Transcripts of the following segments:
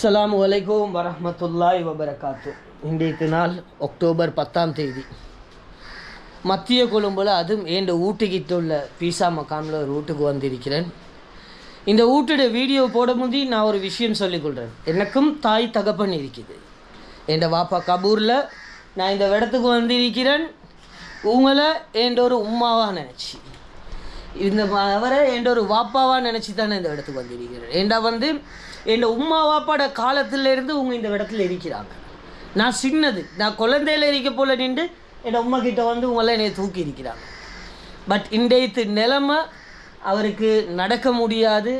அஸ்லாம் அலைக்கும் வரமத்துல்லாய் வபரகாத்து இன்றைக்கு நாள் அக்டோபர் பத்தாம் தேதி. மத்திய கொழும்புல அதுவும் ஏண்ட ஊட்டிக்கிட்ட உள்ள பீசா மக்காமில் ஒரு வீட்டுக்கு வந்திருக்கிறேன். இந்த வீட்டோட வீடியோ போட முந்தி நான் ஒரு விஷயம் சொல்லிக்கொள்கிறேன் எனக்கும் தாய் தகப்பன் இருக்குது. என் வாப்பா கபூரில் நான் இந்த இடத்துக்கு வந்திருக்கிறேன். உங்களை என்ற ஒரு உம்மாவாக நினச்சி. இந்த அவரை என்ற ஒரு வாப்பாவாக நினச்சி தானே இந்த இடத்துக்கு வந்திருக்கிறேன். ஏண்டா வந்து என் உம்மா வாப்பாட காலத்திலேருந்து உங்கள் இந்த இடத்துல இருக்கிறாங்க. நான் சின்னது நான் குழந்தையில இருக்க போல நின்று என் உம்மா கிட்ட வந்து உங்களை என்னை தூக்கி இருக்கிறாங்க. பட் இன்றைத்து நிலைமை அவருக்கு நடக்க முடியாது.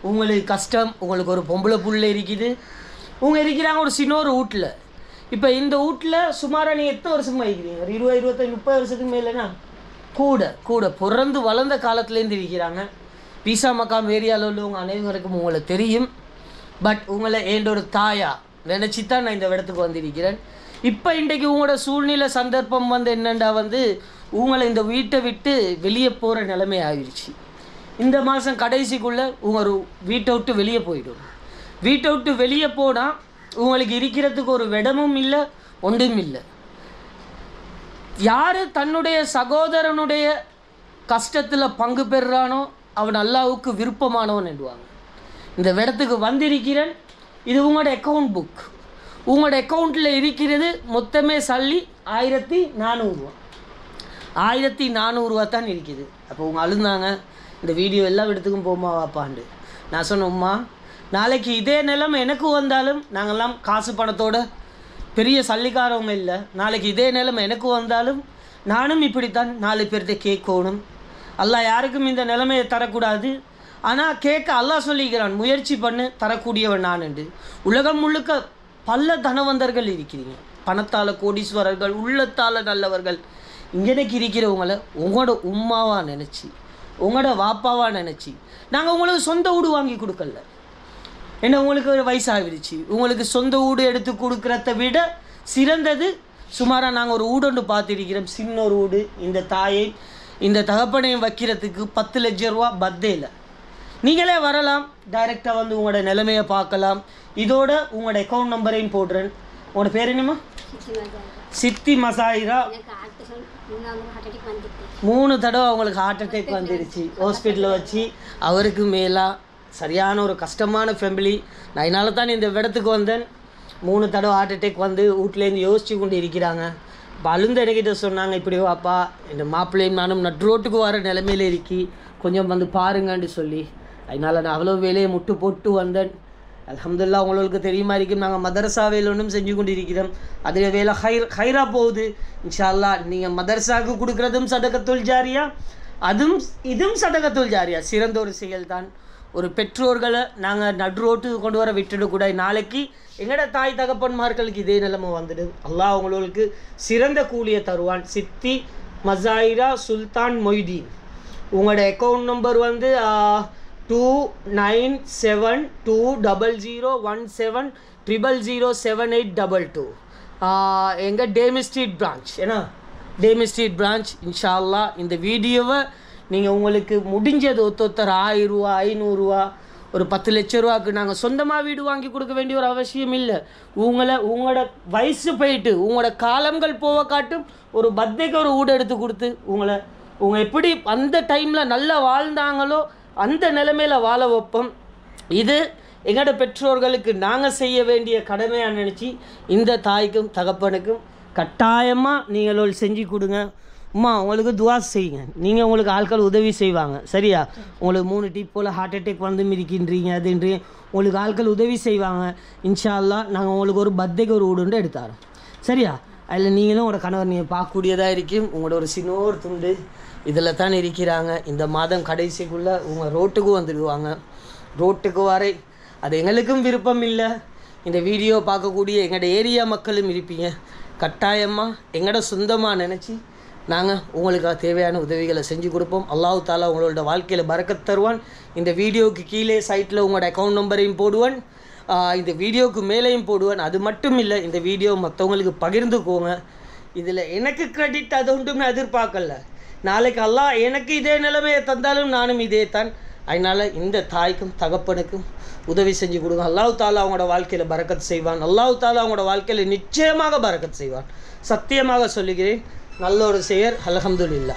உங்களுக்கு கஷ்டம் உங்களுக்கு ஒரு பொம்பளை புள்ள இருக்குது. உங்க இருக்கிறாங்க ஒரு சின்ன ஒரு வீட்டில் இப்போ இந்த வீட்டில் சுமாராக நீங்கள் எத்தனை வருஷமாக இருக்கிறீங்க? ஒரு இருபது இருபத்தஞ்சு முப்பது வருஷத்துக்கு மேலேனா? கூட கூட பிறந்து வளர்ந்த காலத்துலேருந்து இருக்கிறாங்க. பீசா மக்காம் ஏரியாவில் உள்ளவங்க அனைவருக்கும் உங்களை தெரியும். பட் உங்களை ஏண்ட ஒரு தாயா? நினச்சி தான் நான் இந்த இடத்துக்கு வந்திருக்கிறேன். இப்போ இன்றைக்கு உங்களோட சூழ்நிலை சந்தர்ப்பம் வந்து என்னண்டா வந்து உங்களை இந்த வீட்டை விட்டு வெளியே போகிற நிலைமை ஆயிடுச்சு இந்த மாதம் கடைசிக்குள்ளே உங்கள் வீட்டை விட்டு வெளியே போயிடும். வீட்டை விட்டு வெளியே போனால் உங்களுக்கு இருக்கிறதுக்கு ஒரு இடமும் இல்லை ஒன்றும் இல்லை. யார் தன்னுடைய சகோதரனுடைய கஷ்டத்தில் பங்கு பெறுறானோ அவன் அல்லாவுக்கு விருப்பமானவன் என்றுவாங்க. இந்த இடத்துக்கு வந்திருக்கிறேன். இது உங்களோட அக்கௌண்ட் புக் உங்களோட அக்கௌண்ட்டில் இருக்கிறது மொத்தமே சல்லி ஆயிரத்தி நானூறுரூவா ஆயிரத்தி நானூறுரூவா தான் இருக்குது. அப்போ உங்கள் அழுந்தாங்க. இந்த வீடியோ எல்லா இடத்துக்கும் போமா வாப்பாண்டு. நான் சொன்னோம்மா நாளைக்கு இதே நிலைமை எனக்கு வந்தாலும் நாங்கள்லாம் காசு பணத்தோட பெரிய சல்லிக்காரவங்க இல்லை. நாளைக்கு இதே நிலைமை எனக்கு வந்தாலும் நானும் இப்படித்தான் நாலு பேர்கிட்ட கேட்கணும். அல்லாஹ் யாருக்கும் இந்த நிலைமையை தரக்கூடாது. ஆனால் கேட்க அல்லாஹ் சொல்லிக்கிறான் முயற்சி பண்ணு தரக்கூடியவன் நான் என்று. உலகம் முழுக்க பல தனவந்தர்கள் இருக்கிறீங்க. பணத்தால் கோடீஸ்வரர்கள் உள்ளத்தால் நல்லவர்கள். இங்கனைக்கு இருக்கிறவங்கள உங்களோட உம்மாவாக நினச்சி உங்களோட வாப்பாவாக நினச்சி நாங்கள் உங்களுக்கு சொந்த வீடு வாங்கி கொடுக்கல. என்ன உங்களுக்கு ஒரு வயசாகிடுச்சு. உங்களுக்கு சொந்த வீடு எடுத்து கொடுக்குறத விட சிறந்தது. சுமாராக நாங்கள் ஒரு வீடொன்று பார்த்துருக்கிறோம். சின்ன ஒரு வீடு இந்த தாயை இந்த தகப்பனையும் வைக்கிறதுக்கு பத்து லட்சம் ரூபா பத்தேல நீங்களே வரலாம். டைரெக்டாக வந்து உங்களோட நிலைமையை பார்க்கலாம். இதோட உங்களோட அக்கௌண்ட் நம்பரையும் போடுறேன். உங்களோட பேர் என்னம்மா? சித்தி மசாயிரா? மூணு தடவை அவங்களுக்கு ஹார்ட் அட்டாக் வந்துடுச்சு ஹாஸ்பிட்டலில் வச்சு அவருக்கு மேலாக சரியான ஒரு கஷ்டமான ஃபேமிலி நான் இதனால தான் இந்த இடத்துக்கு வந்தேன். மூணு தடவை ஹார்ட் அட்டாக் வந்து வீட்டிலேருந்து யோசிச்சு கொண்டு இருக்கிறாங்க. இப்போ அழுந்த சொன்னாங்க இப்படி வாப்பா. இந்த மாப்பிள்ளையும் நானும் நட் ரோட்டுக்கு வர நிலமையில இருக்கி கொஞ்சம் வந்து பாருங்கன்னு சொல்லி. அதனால் நான் அவ்வளோ வேலையை முட்டு போட்டு வந்தேன். அலமதுல்லா உங்களுக்கு தெரியுமா இருக்கும். நாங்கள் மதரசா வேலை ஒன்றும் செஞ்சு கொண்டு இருக்கிறோம் அதில் வேலை ஹைர் ஹைரா போகுது. இன்ஷா அல்லாஹ் நீங்கள் மதரசாவுக்கு கொடுக்குறதும் சதகத்துல் ஜாரியா அதுவும் இதுவும் சதகத்துல் ஜாரியா. சிறந்த ஒரு செயல் தான் ஒரு பெற்றோர்களை நாங்கள் நடு கொண்டு வர விட்டுடக்கூடாது. நாளைக்கு எங்கட தாய் தகப்பன்மார்களுக்கு இதே நிலைமை வந்துடுது. அல்லாஹ் அவங்களுக்கு சிறந்த கூலியை தருவான். சித்தி மசாயிரா சுல்தான் மொய்தீன். உங்களோட அக்கௌண்ட் நம்பர் வந்து two nine seven two double zero one seven triple zero seven eight double two எங்கள் டேமி ஸ்ட்ரீட் பிரான்ச் ஏன்னா டேமி ஸ்ட்ரீட் பிரான்ச் இன்ஷால்லா இந்த வீடியோவை நீங்கள் உங்களுக்கு முடிஞ்சது ஒத்தொத்தர் ஆயிரரூவா ஐநூறுரூவா ஒரு பத்து லட்ச ரூபாக்கு நாங்கள் சொந்தமாக வீடு வாங்கி கொடுக்க வேண்டிய ஒரு அவசியம் இல்லை உங்களை உங்களோட வயசு போயிட்டு உங்களோட காலங்கள் போக காட்டும் ஒரு பர்த்டேக்கு ஒரு வீடு எடுத்து கொடுத்து உங்களை உங்கள் எப்படி அந்த டைமில் நல்லா வாழ்ந்தாங்களோ அந்த நிலைமையில் வாழ வைப்போம். இது எங்களோட பெற்றோர்களுக்கு நாங்கள் செய்ய வேண்டிய கடமையாக நினச்சி இந்த தாய்க்கும் தகப்பனுக்கும் கட்டாயமாக நீங்கள் செஞ்சு கொடுங்க. அம்மா உங்களுக்கு துவா செய்யுங்க. நீங்கள் உங்களுக்கு ஆட்கள் உதவி செய்வாங்க. சரியா? உங்களுக்கு மூணு டீப் போல் ஹார்ட் அட்டாக் வந்து மிதிக்கின்றீங்க அதுன்றீங்க உங்களுக்கு ஆட்கள் உதவி செய்வாங்க. இன்ஷா அல்லாஹ் நாங்கள் உங்களுக்கு ஒரு பர்த்டேக்கு ஒரு வீடுண்டு எடுத்தாரோம் சரியா? அதில் நீங்களும் ஒரு கணவர் நீங்கள் பார்க்கக்கூடியதாக இருக்கும். உங்களோட ஒரு சினோர் துண்டு இதில் தான் இருக்கிறாங்க. இந்த மாதம் கடைசிக்குள்ளே உங்கள் ரோட்டுக்கு வந்துடுவாங்க. ரோட்டுக்கு வரை அது எங்களுக்கும் விருப்பம் இல்லை. இந்த வீடியோ பார்க்கக்கூடிய எங்களோட ஏரியா மக்களும் இருப்பீங்க. கட்டாயமாக எங்களோட சொந்தமாக நினச்சி நாங்கள் உங்களுக்கு தேவையான உதவிகளை செஞ்சு கொடுப்போம். அல்லாஹு தாலா உங்களோட வாழ்க்கையில் பறக்க தருவான். இந்த வீடியோவுக்கு கீழே சைட்டில் உங்களோட அக்கௌண்ட் நம்பரையும் போடுவான். இந்த வீடியோவுக்கு மேலேயும் போடுவேன். அது மட்டும் இல்லை இந்த வீடியோ மற்றவங்களுக்கு பகிர்ந்துக்கோங்க. இதில் எனக்கு கிரெடிட் அது ஒன்றும் நான் எதிர்பார்க்கல. நாளைக்கு அல்லாஹ் எனக்கு இதே நிலைமையை தந்தாலும் நானும் இதே தான் அதனால் இந்த தாய்க்கும் தகப்பனுக்கும் உதவி செஞ்சு கொடுங்க. அல்லாஹ் தாலா அவங்களோட வாழ்க்கையில் பறக்கத் செய்வான். அல்லாஹ் தாலா அவங்களோட வாழ்க்கையில் நிச்சயமாக பறக்கத்து செய்வான். சத்தியமாக சொல்லுகிறேன். நல்ல ஒரு செயர் அலகம்துல்லா